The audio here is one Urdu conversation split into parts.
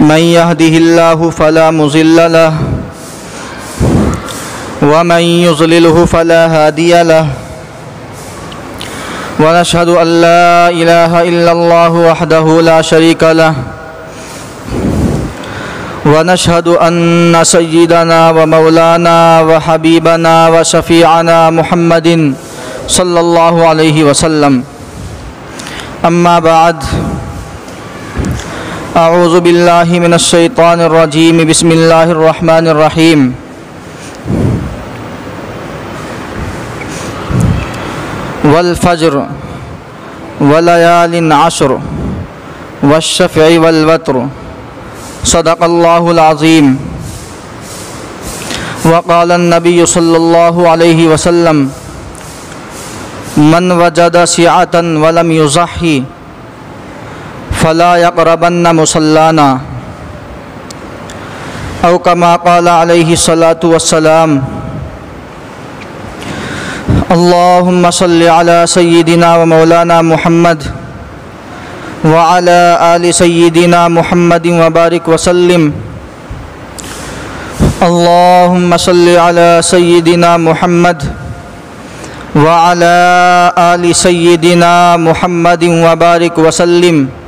من يهده الله فلا مضل له، ومن يضلله فلا هادي له. ونشهد أن لا إله إلا الله وحده لا شريك له. ونشهد أن سيدنا ومولانا وحبيبنا وشفيعنا محمد صلى الله عليه وسلم. أما بعد أعوذ بالله من الشيطان الرجيم. بسم الله الرحمن الرحيم. والفجر وليال عشر والشفع والوتر. صدق الله العظيم. وقال النبي صلى الله عليه وسلم من وجد سعة ولم يزحي فلا يقربن مصلانا أو كما قال عليه الصلاة والسلام اللهم صل على سيدنا ومولانا محمد وعلى آل سيدنا محمد وبارك وسلم اللهم صل على سيدنا محمد وعلى آل سيدنا محمد وبارك وسلم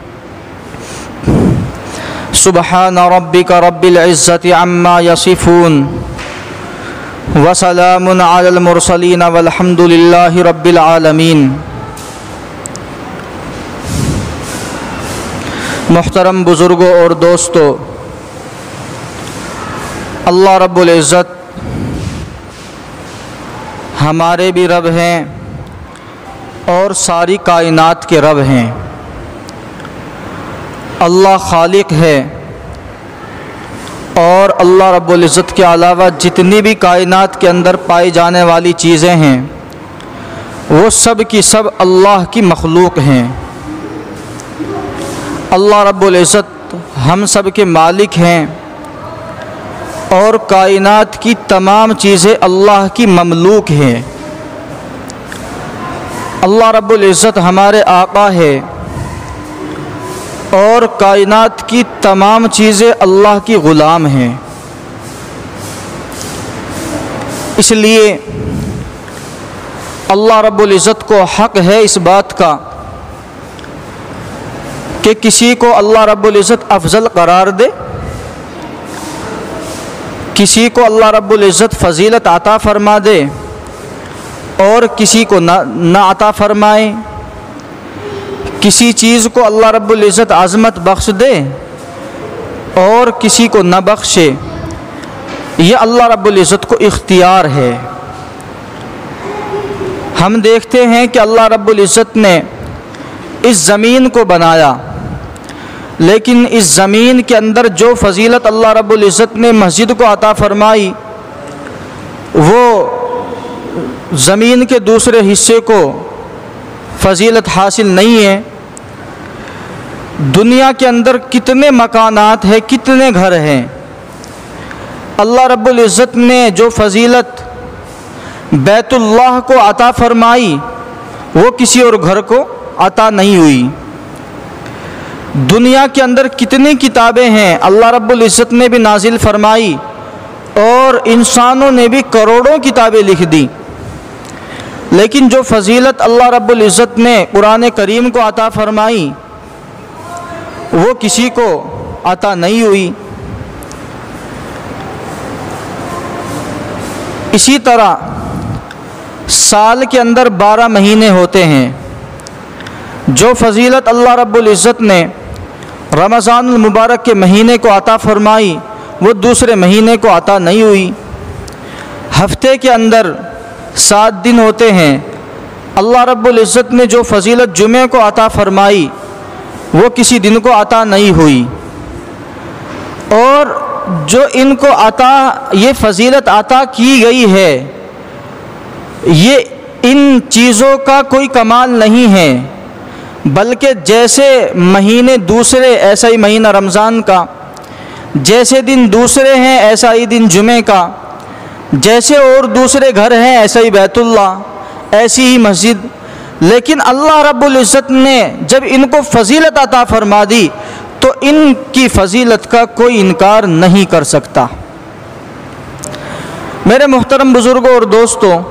سبحان ربك رب العزة عما يصفون وسلام على المرسلين والحمد لله رب العالمين محترم بزرگوں اور دوستو اللہ رب العزت ہمارے بھی رب ہیں اور ساری کائنات کے رب ہیں۔ اللہ خالق ہے اور اللہ رب العزت کے علاوہ جتنی بھی کائنات کے اندر پائی جانے والی چیزیں ہیں، وہ سب کی سب اللہ کی مخلوق ہیں۔ اللہ رب العزت ہم سب کے مالک ہیں اور کائنات کی تمام چیزیں اللہ کی مملوک ہیں۔ اللہ رب العزت ہمارے آقا ہے۔ اور کائنات کی تمام چیزیں اللہ کی غلام ہیں۔ اس لیے اللہ رب العزت کو حق ہے اس بات کا کہ کسی کو اللہ رب العزت افضل قرار دے۔ کسی کو اللہ رب العزت فضیلت عطا فرما دے اور کسی کو نہ عطا فرمائے۔ کسی چیز کو اللہ رب العزت عظمت بخش دے اور کسی کو نہ بخشے، یہ اللہ رب العزت کو اختیار ہے۔ ہم دیکھتے ہیں کہ اللہ رب العزت نے اس زمین کو بنایا، لیکن اس زمین کے اندر جو فضیلت اللہ رب العزت نے مسجد کو عطا فرمائی، وہ زمین کے دوسرے حصے کو فضیلت حاصل نہیں ہے۔ دنیا کے اندر کتنے مکانات ہیں، کتنے گھر ہیں۔ اللہ رب العزت نے جو فضیلت بیت اللہ کو عطا فرمائی، وہ کسی اور گھر کو عطا نہیں ہوئی۔ دنیا کے اندر کتنی کتابیں ہیں، اللہ رب العزت نے بھی نازل فرمائی اور انسانوں نے بھی کروڑوں کتابیں لکھ دی لیکن جو فضیلت اللہ رب العزت نے قرآن کریم کو عطا فرمائی وہ کسی کو عطا نہیں ہوئی۔ اسی طرح سال کے اندر بارہ مہینے ہوتے ہیں۔ جو فضیلت اللہ رب العزت نے رمضان المبارک کے مہینے کو عطا فرمائی، وہ دوسرے مہینے کو عطا نہیں ہوئی۔ ہفتے کے اندر سات دن ہوتے ہیں۔ اللہ رب العزت نے جو فضیلت جمعہ کو عطا فرمائی وہ کسی دن کو عطا نہیں ہوئی۔ اور جو ان کو عطا، یہ فضیلت عطا کی گئی ہے، یہ ان چیزوں کا کوئی کمال نہیں ہے، بلکہ جیسے مہینے دوسرے، ایسا ہی مہینہ رمضان کا۔ جیسے دن دوسرے ہیں، ایسا ہی دن جمعہ کا۔ جیسے اور دوسرے گھر ہیں، ایسا ہی بیت اللہ، ایسی ہی مسجد۔ لیکن اللہ رب العزت نے جب ان کو فضیلت عطا فرما دی تو ان کی فضیلت کا کوئی انکار نہیں کر سکتا۔ میرے محترم بزرگوں اور دوستوں،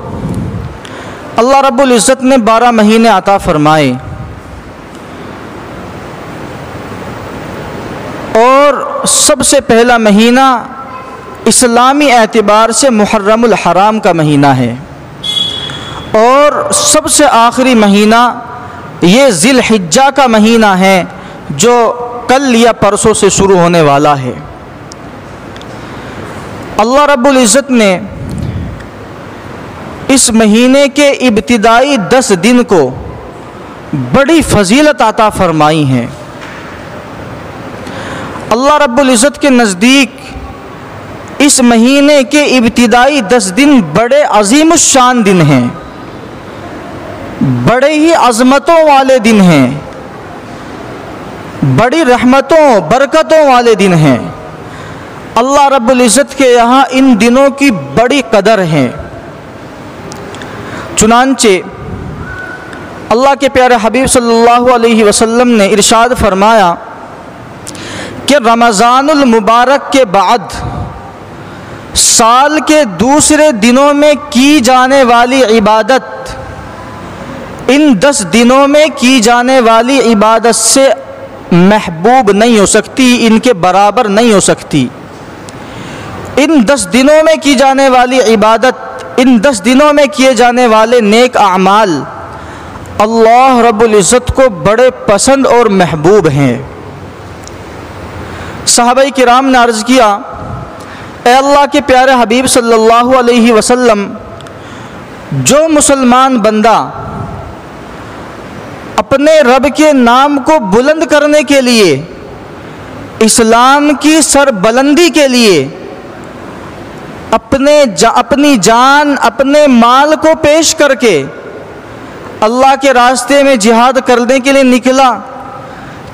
اللہ رب العزت نے بارہ مہینے عطا فرمائے۔ اور سب سے پہلا مہینہ اسلامی اعتبار سے محرم الحرام کا مہینہ ہے۔ اور سب سے آخری مہینہ یہ ذی الحجہ کا مہینہ ہے جو کل یا پرسوں سے شروع ہونے والا ہے۔ اللہ رب العزت نے اس مہینے کے ابتدائی دس دن کو بڑی فضیلت عطا فرمائی ہیں اللہ رب العزت کے نزدیک اس مہینے کے ابتدائی دس دن بڑے عظیم الشان دن ہیں۔ بڑے ہی عظمتوں والے دن ہیں۔ بڑی رحمتوں، برکتوں والے دن ہیں۔ اللہ رب العزت کے یہاں ان دنوں کی بڑی قدر ہیں۔ چنانچہ اللہ کے پیارے حبیب صلی اللہ علیہ وسلم نے ارشاد فرمایا کہ رمضان المبارک کے بعد سال کے دوسرے دنوں میں کی جانے والی عبادت ان دس دنوں میں کی جانے والی عبادت سے محبوب نہیں ہو سکتی، ان کے برابر نہیں ہو سکتی۔ ان دس دنوں میں کی جانے والی عبادت، ان دس دنوں میں کیے جانے والے نیک اعمال، اللہ رب العزت کو بڑے پسند اور محبوب ہیں۔ صحابہ کرام نے عرض کیا، اے اللہ کے پیارے حبیب صلی اللہ علیہ وسلم، جو مسلمان بندہ اپنے رب کے نام کو بلند کرنے کے لیے، اسلام کی سر بلندی کے لیے، اپنے جا، اپنی جان، اپنے مال کو پیش کر کے اللہ کے راستے میں جہاد کرنے کے لیے نکلا۔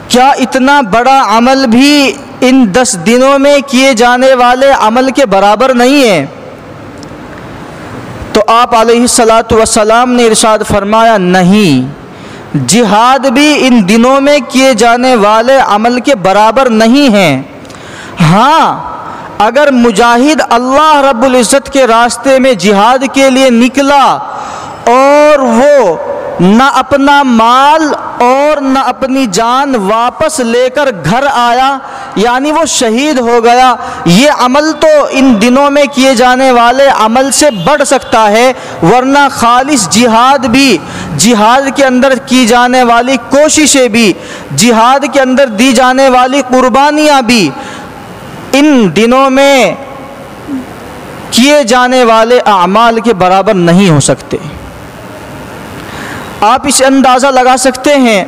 کیا اتنا بڑا عمل بھی ان دس دنوں میں کیے جانے والے عمل کے برابر نہیں ہے؟ تو آپ علیہ السلاۃ وسلام نے ارشاد فرمایا، نہیں۔ جہاد بھی ان دنوں میں کیے جانے والے عمل کے برابر نہیں ہیں۔ ہاں اگر مجاہد اللہ رب العزت کے راستے میں جہاد کے لیے نکلا اور وہ نہ اپنا مال اور نہ اپنی جان واپس لے کر گھر آیا یعنی وہ شہید ہو گیا، یہ عمل تو ان دنوں میں کیے جانے والے عمل سے بڑھ سکتا ہے، ورنہ خالص جہاد بھی جہاد کے اندر کی جانے والی کوششیں بھی، جہاد کے اندر دی جانے والی قربانیاں بھی ان دنوں میں کیے جانے والے اعمال کے برابر نہیں ہو سکتے۔ آپ اس اندازہ لگا سکتے ہیں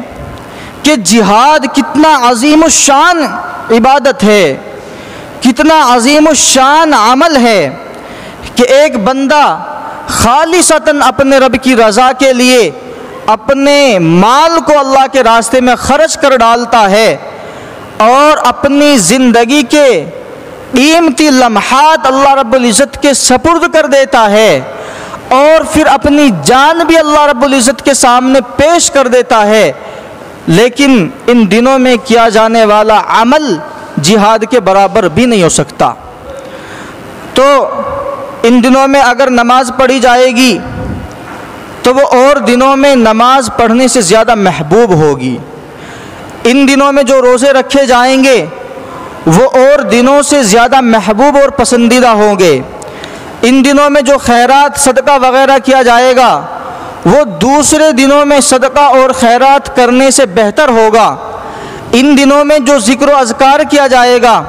کہ جہاد کتنا عظیم الشان عبادت ہے، کتنا عظیم الشان عمل ہے کہ ایک بندہ خالصتاً اپنے رب کی رضا کے لیے اپنے مال کو اللہ کے راستے میں خرچ کر ڈالتا ہے اور اپنی زندگی کے قیمتی لمحات اللہ رب العزت کے سپرد کر دیتا ہے اور پھر اپنی جان بھی اللہ رب العزت کے سامنے پیش کر دیتا ہے۔ لیکن ان دنوں میں کیا جانے والا عمل جہاد کے برابر بھی نہیں ہو سکتا۔ تو ان دنوں میں اگر نماز پڑھی جائے گی، تو وہ اور دنوں میں نماز پڑھنے سے زیادہ محبوب ہوگی۔ ان دنوں میں جو روزے رکھے جائیں گے، وہ اور دنوں سے زیادہ محبوب اور پسندیدہ ہوں گے۔ ان دنوں میں جو خیرات، صدقہ وغیرہ کیا جائے گا، وہ دوسرے دنوں میں صدقہ اور خیرات کرنے سے بہتر ہوگا۔ ان دنوں میں جو ذکر و اذکار کیا جائے گا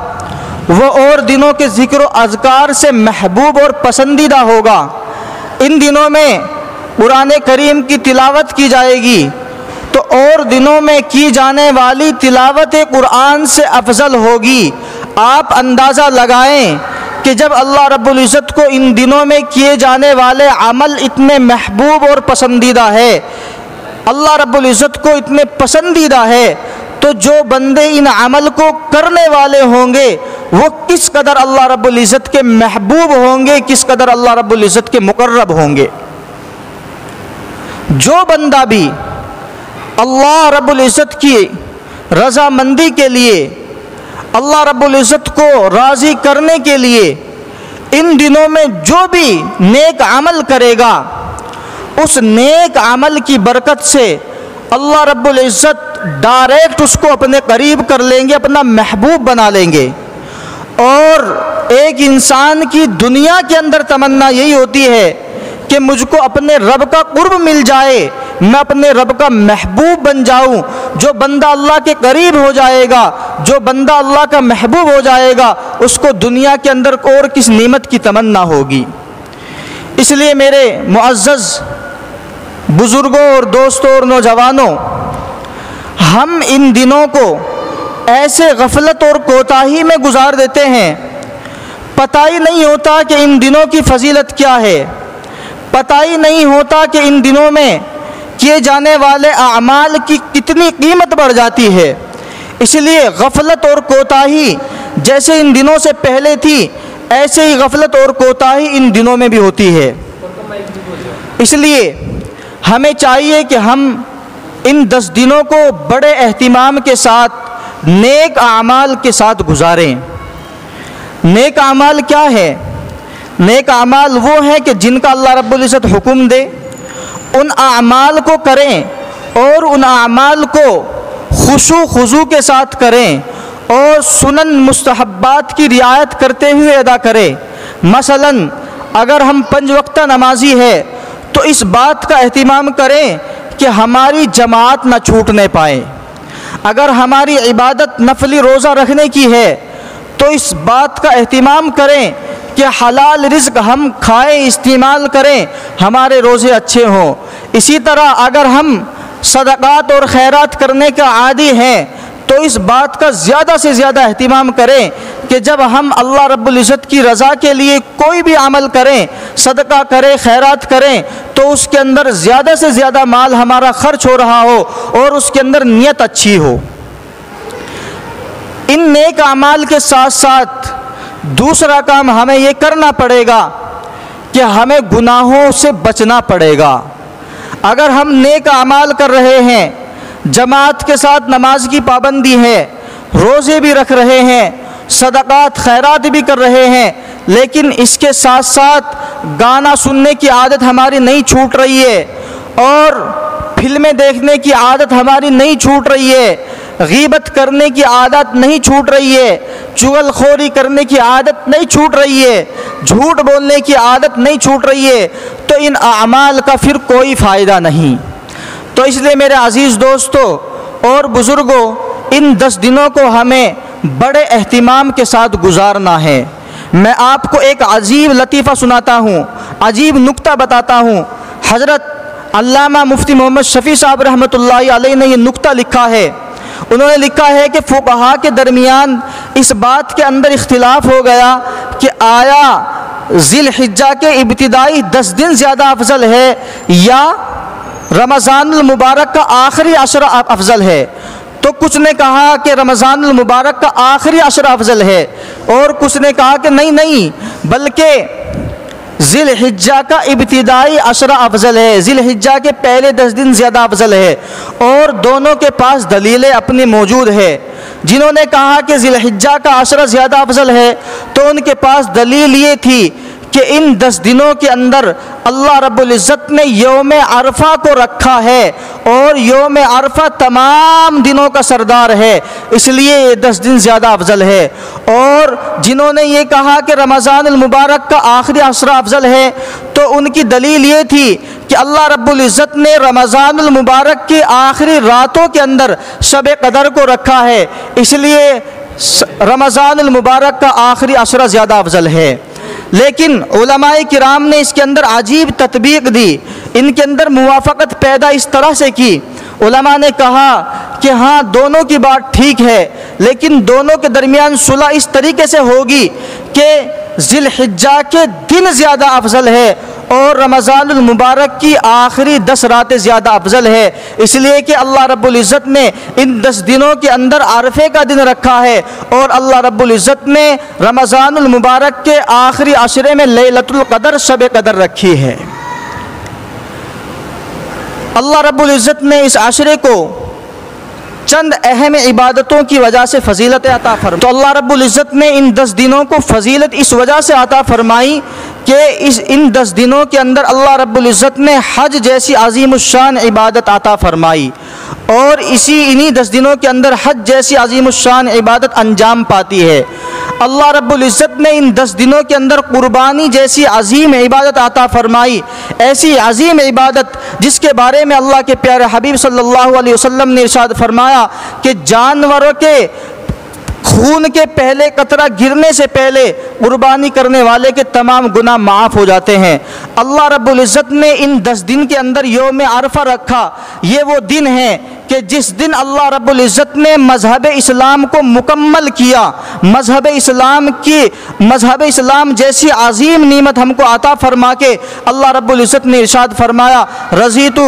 وہ اور دنوں کے ذکر و اذکار سے محبوب اور پسندیدہ ہوگا۔ ان دنوں میں قرآن کریم کی تلاوت کی جائے گی۔ تو اور دنوں میں کی جانے والی تلاوت قرآن سے افضل ہوگی۔ آپ اندازہ لگائیں کہ جب اللہ رب العزت کو ان دنوں میں کیے جانے والے عمل اتنے محبوب اور پسندیدہ ہے، اللہ رب العزت کو اتنے پسندیدہ ہے، تو جو بندے ان عمل کو کرنے والے ہوں گے وہ کس قدر اللہ رب العزت کے محبوب ہوں گے، کس قدر اللہ رب العزت کے مقرب ہوں گے۔ جو بندہ بھی اللہ رب العزت کی رضامندی کے لیے، اللہ رب العزت کو راضی کرنے کے لیے ان دنوں میں جو بھی نیک عمل کرے گا، اس نیک عمل کی برکت سے اللہ رب العزت ڈائریکٹ اس کو اپنے قریب کر لیں گے، اپنا محبوب بنا لیں گے۔ اور ایک انسان کی دنیا کے اندر تمنا یہی ہوتی ہے کہ مجھ کو اپنے رب کا قرب مل جائے، میں اپنے رب کا محبوب بن جاؤں، جو بندہ اللہ کے قریب ہو جائے گا، جو بندہ اللہ کا محبوب ہو جائے گا، اس کو دنیا کے اندر اور کس نعمت کی تمنا ہوگی۔ اس لیے میرے معزز بزرگوں اور دوستوں اور نوجوانوں، ہم ان دنوں کو ایسے غفلت اور کوتاہی میں گزار دیتے ہیں۔ پتہ ہی نہیں ہوتا کہ ان دنوں کی فضیلت کیا ہے۔ پتہ ہی نہیں ہوتا کہ ان دنوں میں کیے جانے والے اعمال کی کتنی قیمت بڑھ جاتی ہے۔ اس لیے غفلت اور کوتاہی جیسے ان دنوں سے پہلے تھی، ایسے ہی غفلت اور کوتاہی ان دنوں میں بھی ہوتی ہے۔ اس لیے ہمیں چاہیے کہ ہم ان دس دنوں کو بڑے اہتمام کے ساتھ نیک اعمال کے ساتھ گزاریں۔ نیک اعمال کیا ہے؟ نیک اعمال وہ ہیں کہ جن کا اللہ رب العزت حکم دے، ان اعمال کو کریں اور ان اعمال کو خوشو خضو کے ساتھ کریں اور سنن مستحبات کی رعایت کرتے ہوئے ادا کریں۔ مثلا اگر ہم پنج وقتہ نمازی ہے تو اس بات کا اہتمام کریں کہ ہماری جماعت نہ چھوٹنے پائے۔ اگر ہماری عبادت نفلی روزہ رکھنے کی ہے، تو اس بات کا اہتمام کریں کہ حلال رزق ہم کھائیں استعمال کریں، ہمارے روزے اچھے ہوں۔ اسی طرح اگر ہم صدقات اور خیرات کرنے کا عادی ہیں، تو اس بات کا زیادہ سے زیادہ اہتمام کریں کہ جب ہم اللہ رب العزت کی رضا کے لیے کوئی بھی عمل کریں، صدقہ کریں، خیرات کریں، تو اس کے اندر زیادہ سے زیادہ مال ہمارا خرچ ہو رہا ہو اور اس کے اندر نیت اچھی ہو۔ ان نیک اعمال کے ساتھ ساتھ دوسرا کام ہمیں یہ کرنا پڑے گا کہ ہمیں گناہوں سے بچنا پڑے گا۔ اگر ہم نیک اعمال کر رہے ہیں، جماعت کے ساتھ نماز کی پابندی ہے، روزے بھی رکھ رہے ہیں صدقات، خیرات بھی کر رہے ہیں، لیکن اس کے ساتھ ساتھ گانا سننے کی عادت ہماری نہیں چھوٹ رہی ہے، اور فلمیں دیکھنے کی عادت ہماری نہیں چھوٹ رہی ہے، غیبت کرنے کی عادت نہیں چھوٹ رہی ہے، چغل خوری کرنے کی عادت نہیں چھوٹ رہی ہے، جھوٹ بولنے کی عادت نہیں چھوٹ رہی ہے، تو ان اعمال کا پھر کوئی فائدہ نہیں۔ تو اس لیے میرے عزیز دوستوں اور بزرگوں ان دس دنوں کو ہمیں بڑے اہتمام کے ساتھ گزارنا ہے۔ میں آپ کو ایک عجیب لطیفہ سناتا ہوں، عجیب نکتہ بتاتا ہوں۔ حضرت علامہ مفتی محمد شفیع صاحب رحمۃ اللہ علیہ نے یہ نکتہ لکھا ہے۔ انہوں نے لکھا ہے کہ فقہا کے درمیان اس بات کے اندر اختلاف ہو گیا کہ آیا ذی الحجہ کے ابتدائی دس دن زیادہ افضل ہے یا رمضان المبارک کا آخری عشرہ افضل ہے۔ تو کچھ نے کہا کہ رمضان المبارک کا آخری عشرہ افضل ہے اور کچھ نے کہا کہ نہیں نہیں، بلکہ ذی الحجہ کا ابتدائی عشرہ افضل ہے۔ ذی الحجہ کے پہلے دس دن زیادہ افضل ہے اور دونوں کے پاس دلیلیں اپنی موجود ہے جنہوں نے کہا کہ ذی الحجہ کا عشرہ زیادہ افضل ہے تو ان کے پاس دلیل یہ تھی کہ ان دس دنوں کے اندر اللہ رب العزت نے یوم عرفہ کو رکھا ہے اور یوم عرفہ تمام دنوں کا سردار ہے، اس لیے یہ دس دن زیادہ افضل ہے۔ اور جنہوں نے یہ کہا کہ رمضان المبارک کا آخری عصرہ افضل ہے، تو ان کی دلیل یہ تھی کہ اللہ رب العزت نے رمضان المبارک کی آخری راتوں کے اندر شب قدر کو رکھا ہے، اس لیے رمضان المبارک کا آخری عصرہ زیادہ افضل ہے۔ لیکن علماء کرام نے اس کے اندر عجیب تطبیق دی، ان کے اندر موافقت پیدا اس طرح سے کی۔ علماء نے کہا کہ ہاں دونوں کی بات ٹھیک ہے، لیکن دونوں کے درمیان صلح اس طریقے سے ہوگی کہ ذی الحجہ کے دن زیادہ افضل ہے۔ اور رمضان المبارک کی آخری دس راتیں زیادہ افضل ہے اس لیے کہ اللہ رب العزت نے ان دس دنوں کے اندر عرفے کا دن رکھا ہے اور اللہ رب العزت نے رمضان المبارک کے آخری عشرے میں لیلت القدر شب قدر رکھی ہے۔ اللہ رب العزت نے اس عشرے کو چند اہم عبادتوں کی وجہ سے فضیلت عطا فرمائی تو اللہ رب العزت نے ان دس دنوں کو فضیلت اس وجہ سے عطا فرمائی کہ اس ان دس دنوں کے اندر اللہ رب العزت نے حج جیسی عظیم الشان عبادت عطا فرمائی اور اسی انہی دس دنوں کے اندر حج جیسی عظیم الشان عبادت انجام پاتی ہے۔ اللہ رب العزت نے ان دس دنوں کے اندر قربانی جیسی عظیم عبادت عطا فرمائی۔ ایسی عظیم عبادت جس کے بارے میں اللہ کے پیارے حبیب صلی اللہ علیہ وسلم نے ارشاد فرمایا کہ جانوروں کے خون کے پہلے قطرہ گرنے سے پہلے قربانی کرنے والے کے تمام گناہ معاف ہو جاتے ہیں۔ اللہ رب العزت نے ان دس دن کے اندر یوم عرفہ رکھا۔ یہ وہ دن ہے کہ جس دن اللہ رب العزت نے مذہب اسلام کو مکمل کیا، مذہب اسلام کی، مذہب اسلام جیسی عظیم نعمت ہم کو عطا فرما کے اللہ رب العزت نے ارشاد فرمایا، رضیتو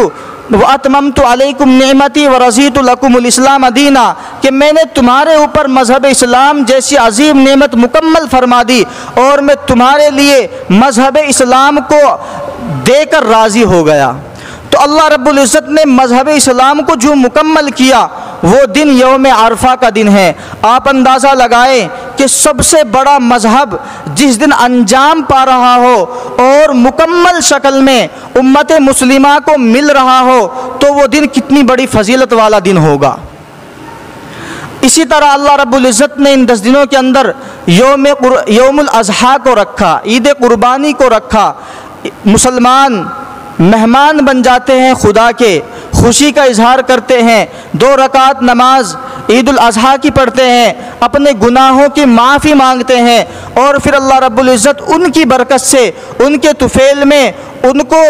وَأَتْمَمْتُ عَلَيْكُمْ نِعْمَتِي وَرَضِيتُ لَكُمُ الْإِسْلَامَ دِينًا کہ میں نے تمہارے اوپر مذہب اسلام جیسی عظیم نعمت مکمل فرما دی اور میں تمہارے لیے مذہب اسلام کو دے کر راضی ہو گیا۔ تو اللہ رب العزت نے مذہب اسلام کو جو مکمل کیا، وہ دن یوم عرفہ کا دن ہے۔ آپ اندازہ لگائیں کہ سب سے بڑا مذہب جس دن انجام پا رہا ہو اور مکمل شکل میں امت مسلمہ کو مل رہا ہو، تو وہ دن کتنی بڑی فضیلت والا دن ہوگا۔ اسی طرح اللہ رب العزت نے ان دس دنوں کے اندر یوم یوم الاضحیٰ کو رکھا، عید قربانی کو رکھا۔ مسلمان مہمان بن جاتے ہیں خدا کے، خوشی کا اظہار کرتے ہیں، دو رکعت نماز عید الاضحیٰ کی پڑھتے ہیں، اپنے گناہوں کی معافی مانگتے ہیں اور پھر اللہ رب العزت ان کی برکت سے، ان کے طفیل میں ان کو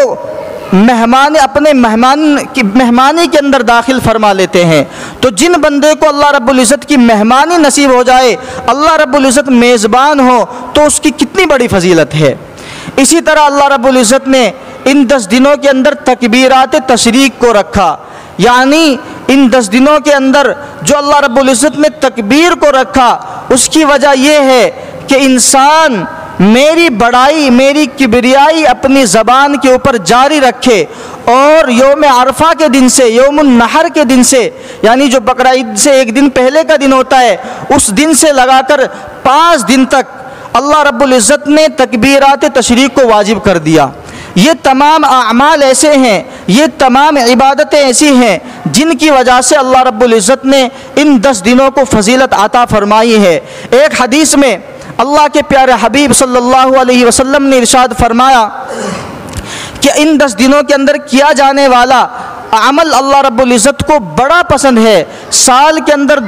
مہمان، اپنے مہمان کی، مہمانی کے اندر داخل فرما لیتے ہیں۔ تو جن بندے کو اللہ رب العزت کی مہمانی نصیب ہو جائے، اللہ رب العزت میزبان ہو، تو اس کی کتنی بڑی فضیلت ہے۔ اسی طرح اللہ رب العزت نے ان دس دنوں کے اندر تکبیرات تشریق کو رکھا۔ یعنی ان دس دنوں کے اندر جو اللہ رب العزت نے تکبیر کو رکھا، اس کی وجہ یہ ہے کہ انسان میری بڑائی، میری کبریائی اپنی زبان کے اوپر جاری رکھے اور یوم عرفہ کے دن سے، یوم النحر کے دن سے یعنی جو عید سے ایک دن پہلے کا دن ہوتا ہے، اس دن سے لگا کر پانچ دن تک اللہ رب العزت نے تکبیرات تشریق کو واجب کر دیا۔ یہ تمام اعمال ایسے ہیں، یہ تمام عبادتیں ایسی ہیں جن کی وجہ سے اللہ رب العزت نے ان دس دنوں کو فضیلت عطا فرمائی ہے۔ ایک حدیث میں اللہ کے پیارے حبیب صلی اللہ علیہ وسلم نے ارشاد فرمایا کہ ان دس دنوں کے اندر کیا جانے والا عمل اللہ رب العزت کو بڑا پسند ہے۔ سال کے اندر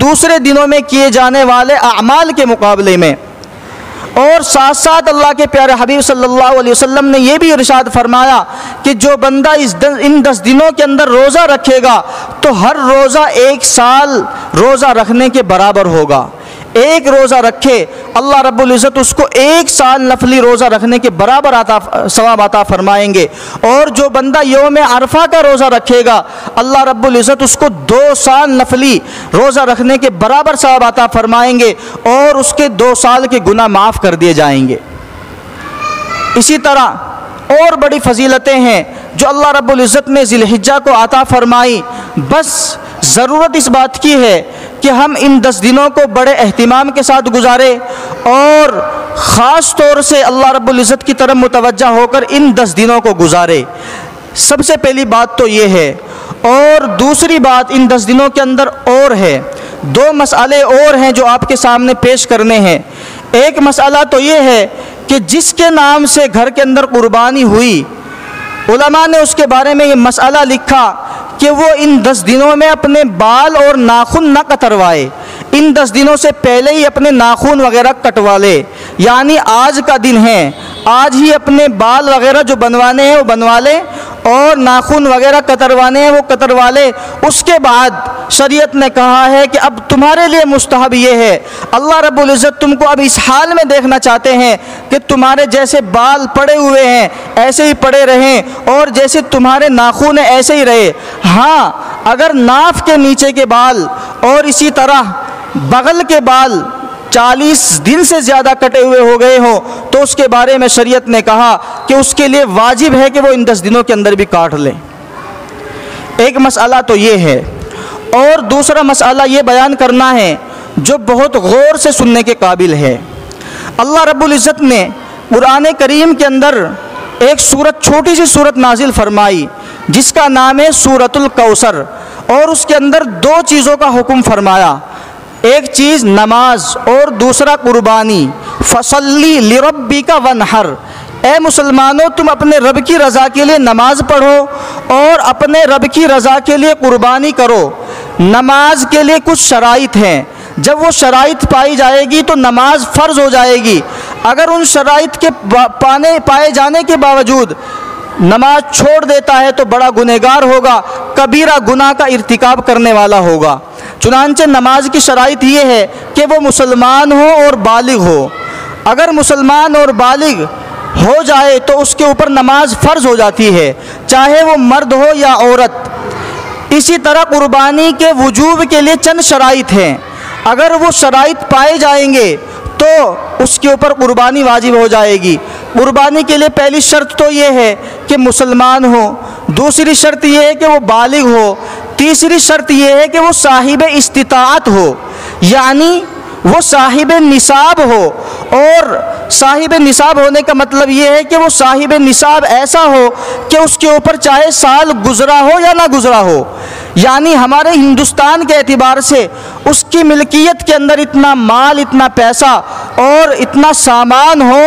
دوسرے دنوں میں کیے جانے والے اعمال کے مقابلے میں۔ اور ساتھ ساتھ اللہ کے پیارے حبیب صلی اللہ علیہ وسلم نے یہ بھی ارشاد فرمایا کہ جو بندہ اس ان دس دنوں کے اندر روزہ رکھے گا تو ہر روزہ ایک سال روزہ رکھنے کے برابر ہوگا۔ ایک روزہ رکھے، اللہ رب العزت اس کو ایک سال نفلی روزہ رکھنے کے برابر آتا ثواب عطا فرمائیں گے۔ اور جو بندہ یوم عرفہ کا روزہ رکھے گا، اللہ رب العزت اس کو دو سال نفلی روزہ رکھنے کے برابر ثواب عطا فرمائیں گے اور اس کے دو سال کے گناہ معاف کر دیے جائیں گے۔ اسی طرح اور بڑی فضیلتیں ہیں جو اللہ رب العزت نے ذی الحجہ کو عطا فرمائی۔ بس ضرورت اس بات کی ہے کہ ہم ان دس دنوں کو بڑے اہتمام کے ساتھ گزارے اور خاص طور سے اللہ رب العزت کی طرف متوجہ ہو کر ان دس دنوں کو گزارے۔ سب سے پہلی بات تو یہ ہے اور دوسری بات ان دس دنوں کے اندر اور ہے۔ دو مسئلے اور ہیں جو آپ کے سامنے پیش کرنے ہیں۔ ایک مسئلہ تو یہ ہے کہ جس کے نام سے گھر کے اندر قربانی ہوئی علماء نے اس کے بارے میں یہ مسئلہ لکھا کہ وہ ان دس دنوں میں اپنے بال اور ناخن نہ کتروائے ان دس دنوں سے پہلے ہی اپنے ناخن وغیرہ کٹوا لے یعنی آج کا دن ہے، آج ہی اپنے بال وغیرہ جو بنوانے ہیں وہ بنوا لیں اور ناخن وغیرہ کتروانے ہیں وہ کتروا لے اس کے بعد شریعت نے کہا ہے کہ اب تمہارے لیے مستحب یہ ہے، اللہ رب العزت تم کو اب اس حال میں دیکھنا چاہتے ہیں۔ کہ تمہارے جیسے بال پڑے ہوئے ہیں، ایسے ہی پڑے رہیں، اور جیسے تمہارے ناخن ایسے ہی رہے۔ ہاں اگر ناف کے نیچے کے بال اور اسی طرح بغل کے بال چالیس دن سے زیادہ کٹے ہوئے ہو گئے ہوں، تو اس کے بارے میں شریعت نے کہا کہ اس کے لیے واجب ہے کہ وہ ان دس دنوں کے اندر بھی کاٹ لیں ایک مسئلہ تو یہ ہے، اور دوسرا مسئلہ یہ بیان کرنا ہے جو بہت غور سے سننے کے قابل ہے۔ اللہ رب العزت نے قرآن کریم کے اندر ایک صورت چھوٹی سی صورت نازل فرمائی، جس کا نام ہے سورت الکوثر، اور اس کے اندر دو چیزوں کا حکم فرمایا۔ ایک چیز نماز اور دوسرا قربانی۔ فصلی لربی کا ونہر اے مسلمانوں، تم اپنے رب کی رضا کے لیے نماز پڑھو اور اپنے رب کی رضا کے لیے قربانی کرو۔ نماز کے لیے کچھ شرائط ہیں۔ جب وہ شرائط پائی جائے گی تو نماز فرض ہو جائے گی۔ اگر ان شرائط کے پانے، پائے جانے کے باوجود نماز چھوڑ دیتا ہے تو بڑا گنہگار ہوگا، کبیرہ گناہ کا ارتکاب کرنے والا ہوگا۔ چنانچہ نماز کی شرائط یہ ہے کہ وہ مسلمان ہو اور بالغ ہو۔ اگر مسلمان اور بالغ ہو جائے تو اس کے اوپر نماز فرض ہو جاتی ہے، چاہے وہ مرد ہو یا عورت۔ اسی طرح قربانی کے وجوب کے لیے چند شرائط ہیں۔ اگر وہ شرائط پائے جائیں گے تو اس کے اوپر قربانی واجب ہو جائے گی۔ قربانی کے لیے پہلی شرط تو یہ ہے کہ مسلمان ہو۔ دوسری شرط یہ ہے کہ وہ بالغ ہو۔ تیسری شرط یہ ہے کہ وہ صاحب استطاعت ہو۔ یعنی وہ صاحب نصاب ہو۔ اور صاحب نصاب ہونے کا مطلب یہ ہے کہ وہ صاحب نصاب ایسا ہو کہ اس کے اوپر چاہے سال گزرا ہو یا نہ گزرا ہو۔ یعنی ہمارے ہندوستان کے اعتبار سے اس کی ملکیت کے اندر اتنا مال، اتنا پیسہ اور اتنا سامان ہو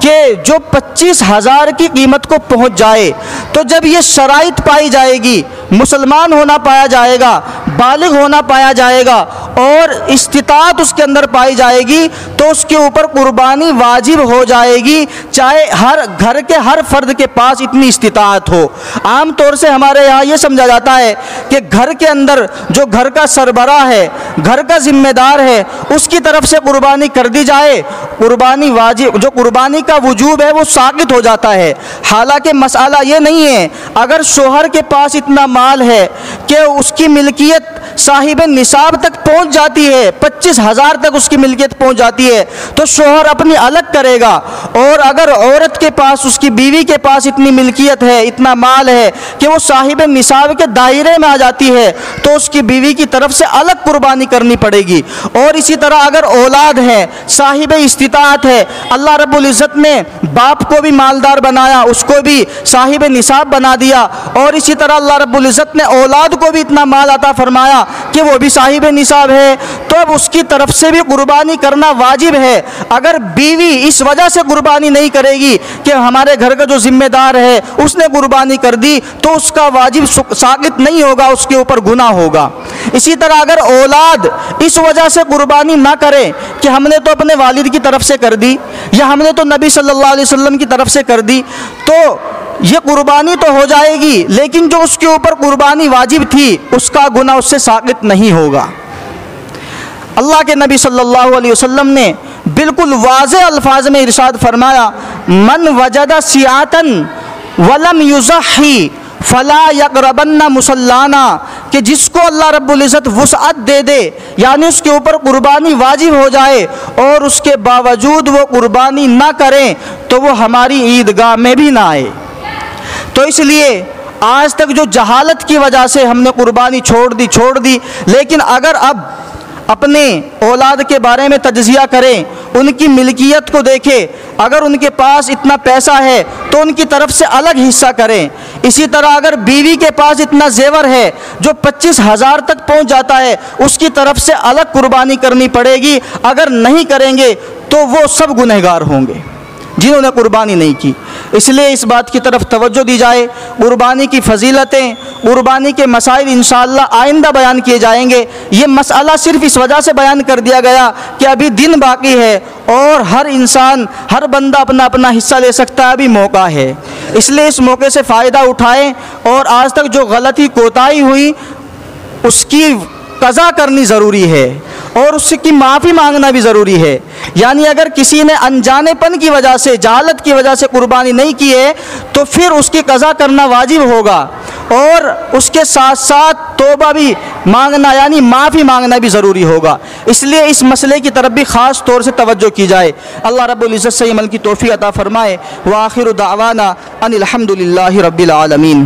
کہ جو پچیس ہزار کی قیمت کو پہنچ جائے، تو جب یہ شرائط پائی جائے گی، مسلمان ہونا پایا جائے گا، بالغ ہونا پایا جائے گا، اور استطاعت اس کے اندر پائی جائے گی، تو اس کے اوپر قربانی واجب ہو جائے گی، چاہے ہر گھر کے ہر فرد کے پاس اتنی استطاعت ہو۔ عام طور سے ہمارے یہاں یہ سمجھا جاتا ہے کہ گھر کے اندر جو گھر کا سربراہ ہے، گھر کا ذمہ دار ہے، اس کی طرف سے قربانی کر دی جائے۔ قربانی واجب، جو قربانی کا وجوب ہے وہ ساقط ہو جاتا ہے۔ حالانکہ مسئلہ یہ نہیں ہے، اگر شوہر کے پاس اتنا مال ہے کہ اس کی ملکیت صاحب نصاب تک پہنچ جاتی ہے، پچیس ہزار تک اس کی ملکیت پہنچ جاتی ہے، تو شوہر اپنی الگ کرے گا۔ اور اگر عورت کے پاس، اس کی بیوی کے پاس اتنی ملکیت ہے، اتنا مال ہے کہ وہ صاحب نصاب کے دائرے میں آ جاتی ہے، تو اس کی بیوی کی طرف سے الگ قربانی کرنی پڑے گی۔ اور اسی طرح اگر اولاد ہے، صاحب استطاعت ہے، اللہ رب العزت نے باپ کو بھی مالدار بنایا، اس کو بھی صاحب نصاب بنا دیا اور اسی طرح اللہ رب العزت نے اولاد کو بھی اتنا مال عطا فرمایا کہ وہ بھی صاحب نصاب ہے۔ تو اب اس کی طرف سے بھی قربانی کرنا واجب ہے۔ اگر بیوی اس وجہ سے قربانی نہیں کرے گی کہ ہمارے گھر کا جو ذمہ دار ہے، اس نے قربانی کر دی تو اس کا واجب ثابت نہیں ہوگا، اس کے اوپر گناہ ہوگا۔ اسی طرح اگر اولاد اس وجہ سے قربانی نہ کرے کہ ہم نے تو اپنے والد کی طرف سے کر دی یا ہم نے تو نبی صلی اللہ علیہ وسلم کی طرف سے کر دی، تو یہ قربانی تو ہو جائے گی، لیکن جو اس کے اوپر قربانی واجب تھی، اس کا گناہ اس سے ثابت نہیں ہوگا۔ اللہ کے نبی صلی اللہ علیہ وسلم نے بالکل واضح الفاظ میں ارشاد فرمایا، من وجد سیاتن ولم یزحی فلا یقربن مسلانہ کہ جس کو اللہ رب العزت وسعت دے دے یعنی اس کے اوپر قربانی واجب ہو جائے اور اس کے باوجود وہ قربانی نہ کریں، تو وہ ہماری عیدگاہ میں بھی نہ آئے۔ تو اس لیے آج تک جو جہالت کی وجہ سے ہم نے قربانی چھوڑ دی چھوڑ دی، لیکن اگر اب اپنے اولاد کے بارے میں تجزیہ کریں، ان کی ملکیت کو دیکھیں۔ اگر ان کے پاس اتنا پیسہ ہے تو ان کی طرف سے الگ حصہ کریں۔ اسی طرح اگر بیوی کے پاس اتنا زیور ہے جو پچیس ہزار تک پہنچ جاتا ہے، اس کی طرف سے الگ قربانی کرنی پڑے گی۔ اگر نہیں کریں گے تو وہ سب گنہگار ہوں گے۔ جنہوں نے قربانی نہیں کی۔ اس لیے اس بات کی طرف توجہ دی جائے۔ قربانی کی فضیلتیں، قربانی کے مسائل انشاءاللہ آئندہ بیان کیے جائیں گے۔ یہ مسئلہ صرف اس وجہ سے بیان کر دیا گیا کہ ابھی دن باقی ہے اور ہر انسان، ہر بندہ اپنا اپنا حصہ لے سکتا ہے، ابھی موقع ہے۔ اس لیے اس موقع سے فائدہ اٹھائیں اور آج تک جو غلطی کوتاہی ہوئی، اس کی قضا کرنی ضروری ہے۔ اور اس کی معافی مانگنا بھی ضروری ہے۔ یعنی اگر کسی نے انجانے پن کی وجہ سے، جہالت کی وجہ سے قربانی نہیں کی ہے، تو پھر اس کی قضا کرنا واجب ہوگا۔ اور اس کے ساتھ ساتھ توبہ بھی مانگنا یعنی معافی مانگنا بھی ضروری ہوگا۔ اس لیے اس مسئلے کی طرف بھی خاص طور سے توجہ کی جائے۔ اللہ رب العزت سے عمل کی توفیق عطا فرمائے۔ وآخر دعوانا ان الحمد للہ رب العالمین۔